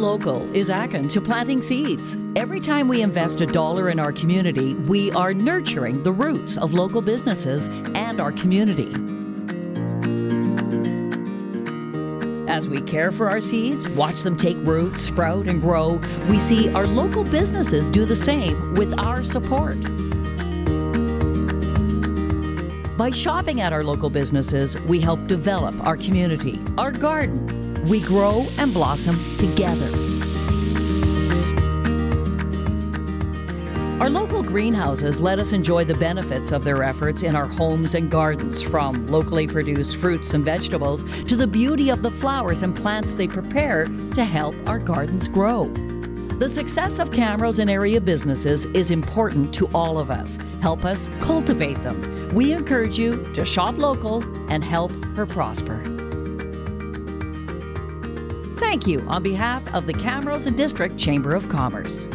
local is akin to planting seeds. Every time we invest a dollar in our community, we are nurturing the roots of local businesses and our community. As we care for our seeds, watch them take root, sprout, and grow, we see our local businesses do the same with our support. By shopping at our local businesses, we help develop our community, our garden. We grow and blossom together. Our local greenhouses let us enjoy the benefits of their efforts in our homes and gardens, from locally produced fruits and vegetables to the beauty of the flowers and plants they prepare to help our gardens grow. The success of Camrose and area businesses is important to all of us. Help us cultivate them. We encourage you to shop local and help her prosper. Thank you on behalf of the Camrose and District Chamber of Commerce.